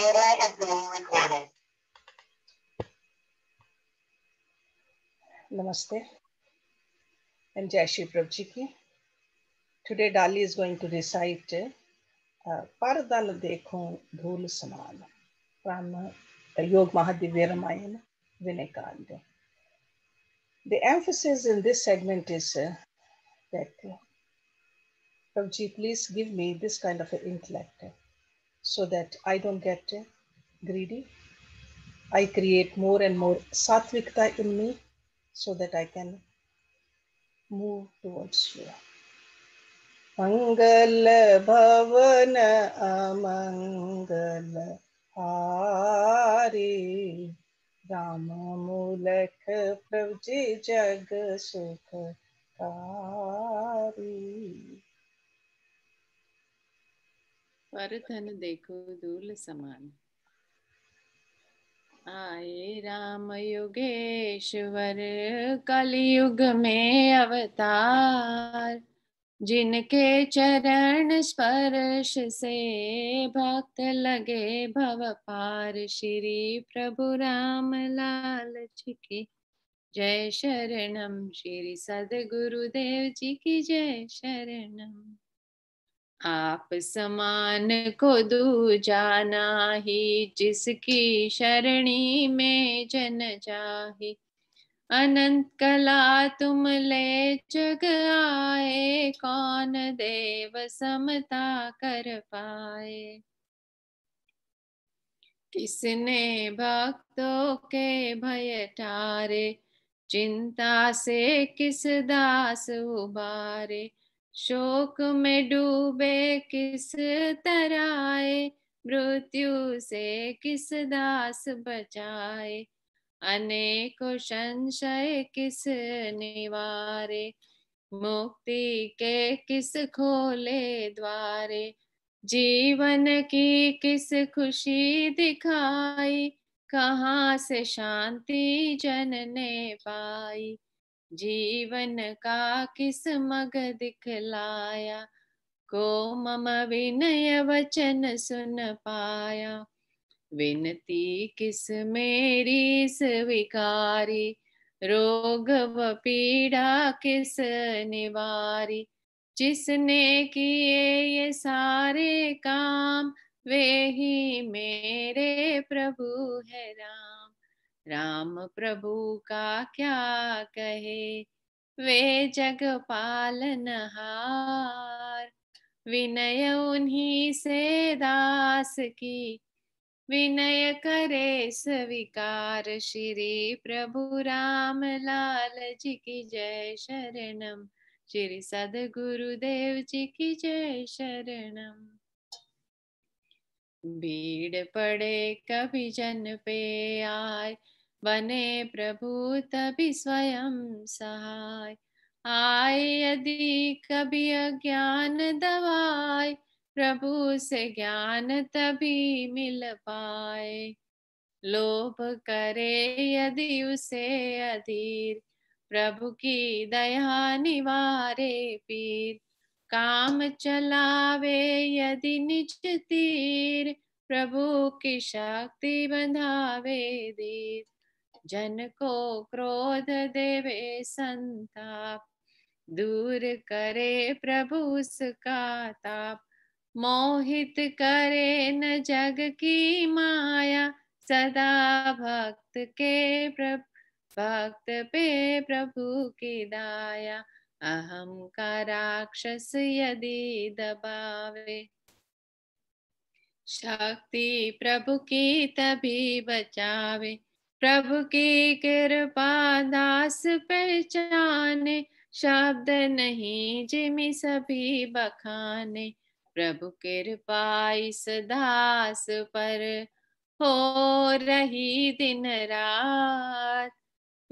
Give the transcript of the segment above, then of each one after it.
Photo is being recorded. Namaste Shri Prabhuji. Today Dali is going to recite uh, Paradal Dekho Dhul Saman from uh, Yog Mahadivya Ramayana. The emphasis in this segment is uh, that uh, Prabhuji, please give me this kind of intellect so that I don't get uh, greedy. I create more and more sattvikta in me so that I can move towards you. மங்கள பவன அமங்கள ஹாரே ராமமூலக பிரபு ஜக சுக காரி पर धन देखो दूल समान। आए राम योगेश्वर, कलयुग में अवतार, जिनके चरण स्पर्श से भक्त लगे भव पार। श्री प्रभु राम लाल जी की जय शरणम, श्री सदगुरुदेव जी की जय शरणम। आप समान को दूजा ही, जिसकी शरणी में जन जाही। अनंत कला तुम ले, जग आए, कौन देव समता कर पाए? किसने भक्तों के भय टारे, चिंता से किस दास उबारे? शोक में डूबे किस तराए, मृत्यु से किस दास बचाए, अनेको संशय किस निवारे, मुक्ति के किस खोले द्वारे, जीवन की किस खुशी दिखाई, कहाँ से शांति जन ने पाई। जीवन का किस मग दिखलाया? को मम विनय वचन सुन पाया। विनती किस मेरी स्वीकारी रोग व पीड़ा किस निवारी? जिसने किए ये सारे काम, वे ही मेरे प्रभु है राम। राम प्रभु का क्या कहे? वे जग पालन हार। विनय उन्हीं से दास की। विनय करे स्वीकार श्री प्रभु राम लाल जी की जय शरणम। श्री सदगुरुदेव जी की जय शरणम। भीड़ पड़े कभी जन पे आए। बने प्रभु तभी स्वयं सहाय। आए यदि कभी अज्ञान दवाए प्रभु से ज्ञान तभी मिल पाए। लोभ करे यदि उसे अधीर, प्रभु की दया निवारे पीर। काम चलावे यदि निज तीर, प्रभु की शक्ति बंधावे दीर। जन को क्रोध देवे संताप, दूर करे प्रभु उसका ताप। मोहित करे न जग की माया, सदा भक्त के प्रभु, भक्त पे प्रभु की दाया। अहम का राक्षस यदि दबावे, शक्ति प्रभु की तभी बचावे। प्रभु की कृपा दास पहचाने, शब्द नहीं जिमी सभी बखाने। प्रभु कृपा इस दास पर हो रही दिन रात।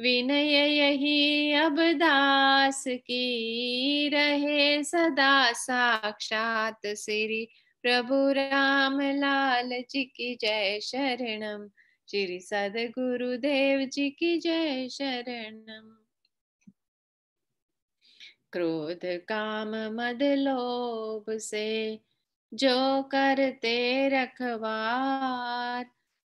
विनय यही अब दास की रहे सदा साक्षात श्री प्रभु राम लाल जी की जय शरणम। श्री सदगुरुदेव जी की जय शरणम। क्रोध काम मद लोभ से जो करते रखवार,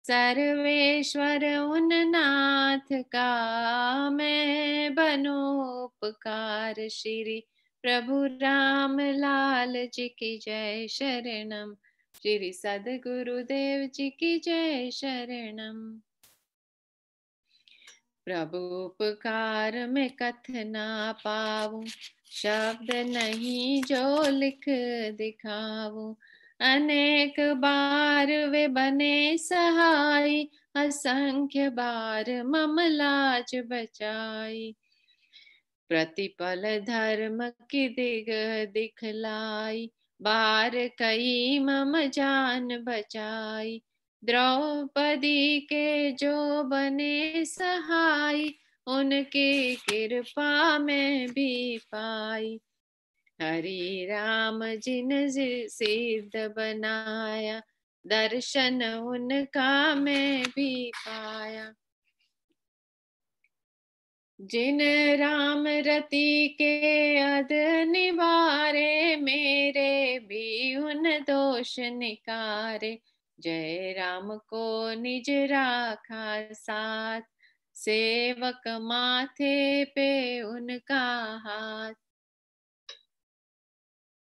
सर्वेश्वर उन नाथ का मैं बनो उपकार। श्री प्रभु राम लाल जी की जय शरणम। श्री सदगुरुदेव जी की जय शरणम। प्रभु उपकार में कथ कथना पाऊँ, शब्द नहीं जो लिख दिखाऊँ। अनेक बार वे बने सहाय असंख्य बार मम लाज बचाई। प्रतिपल धर्म की दिग दिखलाई बार कई मम जान बचाई। द्रौपदी के जो बने सहाय उनकी कृपा में भी पाई। हरि राम जिन सिद्ध बनाया, दर्शन उनका मैं भी पाया। जिन राम रति के अद निवारे, मेरे भी उन दोष निकारे। जय राम को निज राखा साथ, सेवक माथे पे उनका हाथ।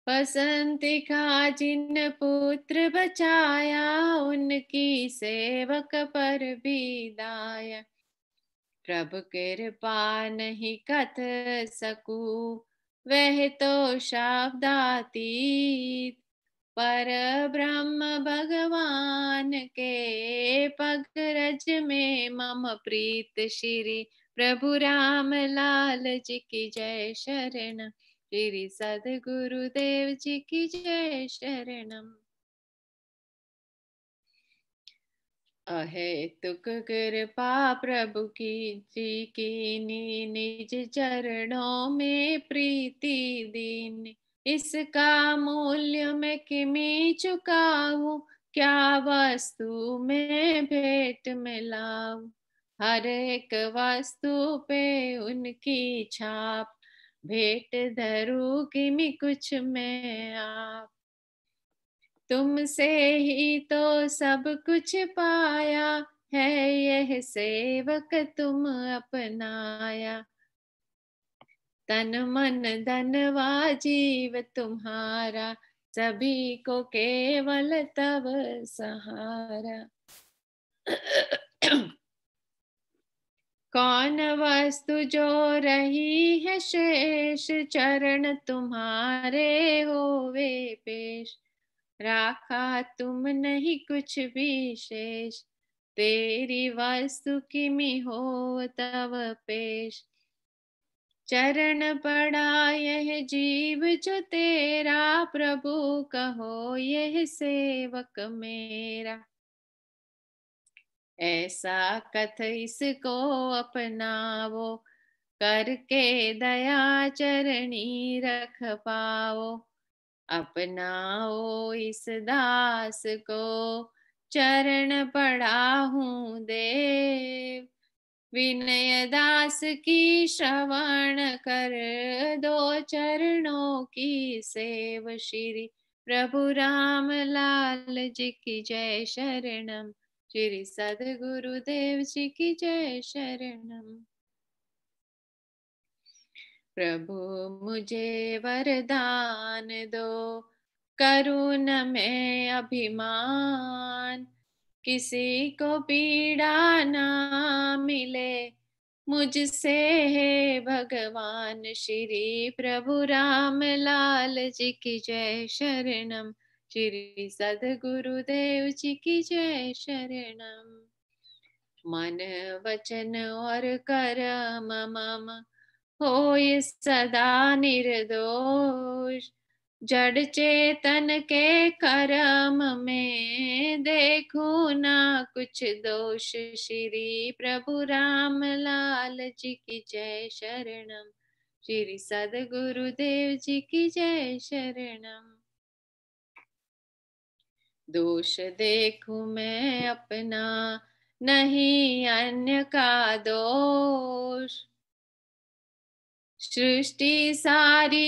बसंती का जिन पुत्र बचाया, उनकी सेवक पर भी दाया प्रभु कृपा नहीं कथ सकू, वह तो शब्दातीत। पर ब्रह्म भगवान के पग रज में मम प्रीत श्री प्रभु राम लाल जी की जय शरण, श्री सदगुरुदेव जी की जय शरणम अहेतुक कृपा प्रभु की जी की निज चरणों में प्रीति दीन। इसका मूल्य मैं किमी चुकाऊ? क्या वस्तु में भेंट मिलाऊ हर एक वस्तु पे उनकी छाप। भेंट धरू किमी कुछ में आप। तुमसे ही तो सब कुछ पाया है, यह सेवक तुम अपनाया। तन मन धनवा जीव तुम्हारा, सभी को केवल तब सहारा। कौन वस्तु जो रही है शेष चरण, तुम्हारे होवे पेश। राखा तुम नहीं कुछ भी शेष तेरी वस्तु किमी हो तब पेश। चरण पड़ा यह जीव जो तेरा प्रभु कहो, यह सेवक मेरा। ऐसा कथ इसको अपनावो, करके दया चरणी रख पाओ अपनाओ इस दास को चरण पड़ा हूँ देव। विनय दास की श्रवण कर दो चरणों की सेव श्री प्रभु राम लाल जी की जय शरणम। श्री सदगुरुदेव जी की जय शरणम। प्रभु, मुझे वरदान दो। करुण में अभिमान, किसी को पीड़ा ना मिले। मुझसे है भगवान, श्री प्रभु राम लाल जी की जय शरणम। श्री सदगुरुदेव जी की जय शरणम। मन, वचन और कर्म, मम हो सदा निर्दोष। जड़ चेतन के कर्म में देखू ना कुछ दोष। श्री प्रभु राम लाल जी की जय शरणम। श्री सद सदगुरुदेव जी की जय शरणम। दोष देखू मैं अपना, नहीं अन्य का दोष। सृष्टि सारी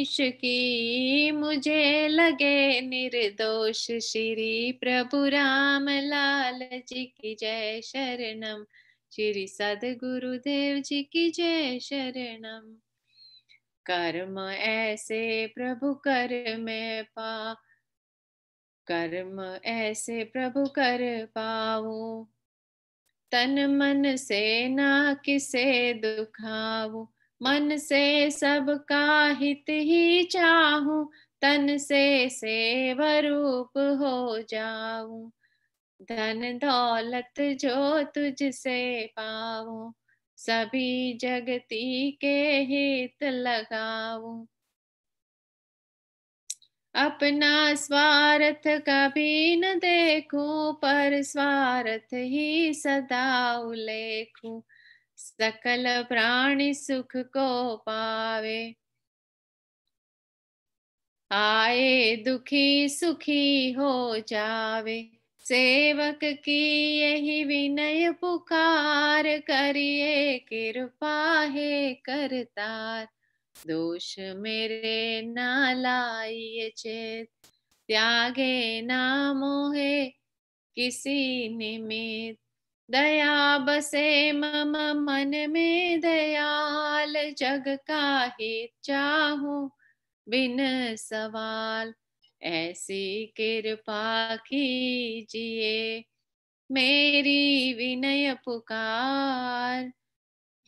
ईश की, मुझे लगे निर्दोष श्री प्रभु राम लाल जी की जय शरणम। श्री सदगुरुदेव जी की जय शरणम। कर्म ऐसे प्रभु कर में पा, कर्म ऐसे प्रभु कर पाऊँ तन मन से ना किसे दुखाऊं मन से सबका हित ही चाहूँ, तन से सेवरूप हो जाऊँ। धन दौलत जो तुझसे पाऊँ, सभी जगती के हित लगाऊँ। अपना स्वार्थ कभी न देखूँ, पर स्वार्थ ही सदा उलेखूं सकल प्राणी सुख को पावे। आए दुखी सुखी हो जावे। सेवक की यही विनय पुकार करिए, कृपा है करतार। दोष मेरे ना लाइए चेत। त्यागे ना मोहे किसी निमित दया बसे मम मन में दयाल, जग का हित चाहूँ बिन सवाल। ऐसी कृपा कीजिए, मेरी विनय पुकार।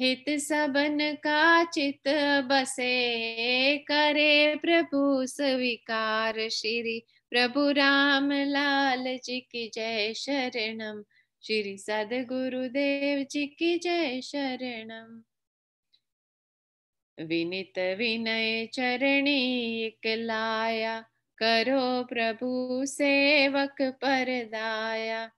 हित सबन का चित बसे करे प्रभु स्वीकार। श्री प्रभु राम लाल जी की जय शरणम। श्री सदगुरुदेव जी की जय शरणम। विनित विनय चरणी एक लाया, करो प्रभु सेवक परदाया।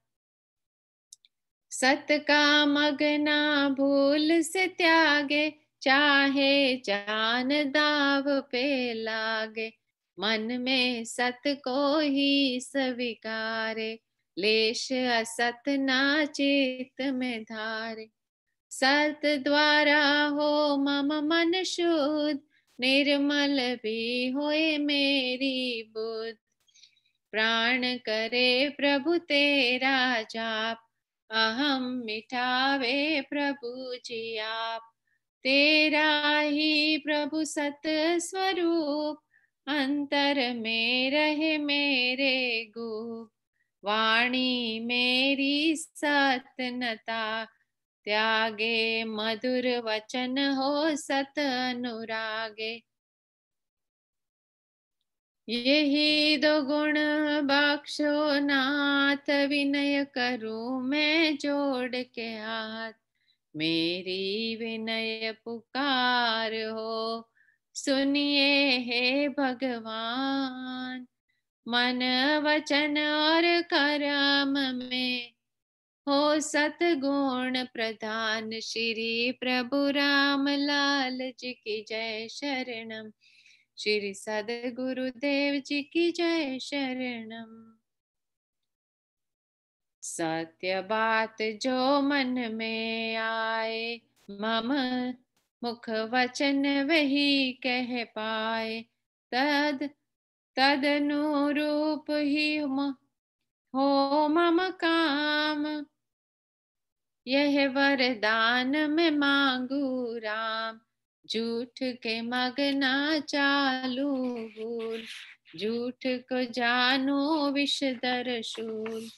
सत का मगना भूल से त्यागे, चाहे जान दाव पे लागे। मन में सत को ही स्वीकारे। लेश असत ना चित में धारे। सत द्वारा हो मम मन शुद्ध, निर्मल भी होए मेरी बुद्ध। प्राण करे प्रभु तेरा जाप, अहम मिठावे प्रभु जी आप। तेरा ही प्रभु सत स्वरूप अंतर में रहे मेरे गुप। वाणी मेरी सतनता, त्यागे मधुर वचन हो सत अनुरागे यही दो गुण बख्शो नाथ विनय करूँ मैं जोड़ के हाथ। मेरी विनय पुकार हो, सुनिए हे भगवान। मन वचन और कर्म में। हो सतगुण प्रधान श्री प्रभु राम लाल जी की जय शरणम। श्री सदगुरुदेव जी की जय शरणम। सत्य बात जो मन में आए, मम मुख वचन वही कह पाए। तद तदनुरूप ही हो मम काम। यह वरदान मैं मांगू राम। झूठ के मगना चालू भूल झूठ को जानो विषदर शूल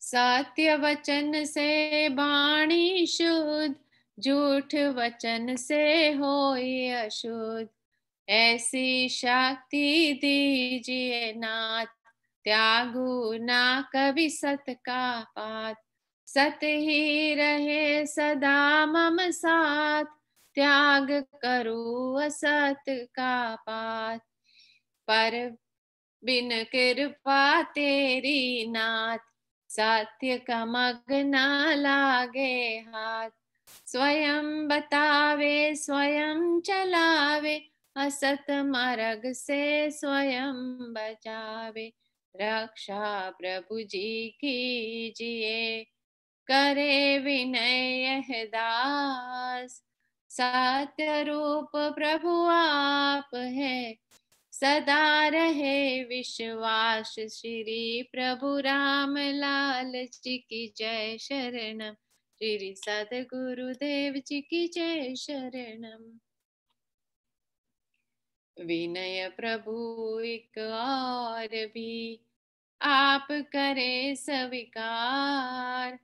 सत्य वचन से बाणी शुद्ध। झूठ वचन से हो अशुद्ध। ऐसी शक्ति दीजिए नाथ, त्यागु ना कभी सत का पात। सत ही रहे सदा मम साथ, त्याग करू असत का पात। पर बिन कृपा तेरी नाथ, सत्य का मगना लागे हाथ। स्वयं बतावे, स्वयं चलावे असत मार्ग से स्वयं बचावे। रक्षा प्रभु जी कीजिए। करे विनय दास। सत्य रूप प्रभु आप है। सदा रहे विश्वास श्री प्रभु राम लाल जी की जय शरणम। श्री सदगुरुदेव जी की जय शरणम। विनय प्रभु एक और भी। आप करे स्वीकार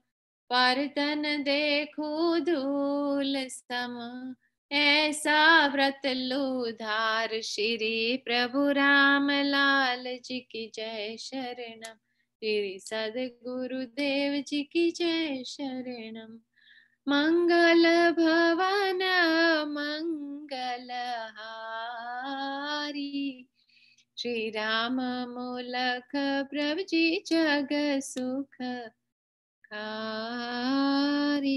पर तन देखो धूल सम। ऐसा व्रत लुधार श्री प्रभु राम लाल जी की जय शरणम। श्री सदगुरुदेव जी की जय शरणम। मंगल भवन मंगल हारी श्री राम मूलक प्रभु जी जग सुख कारी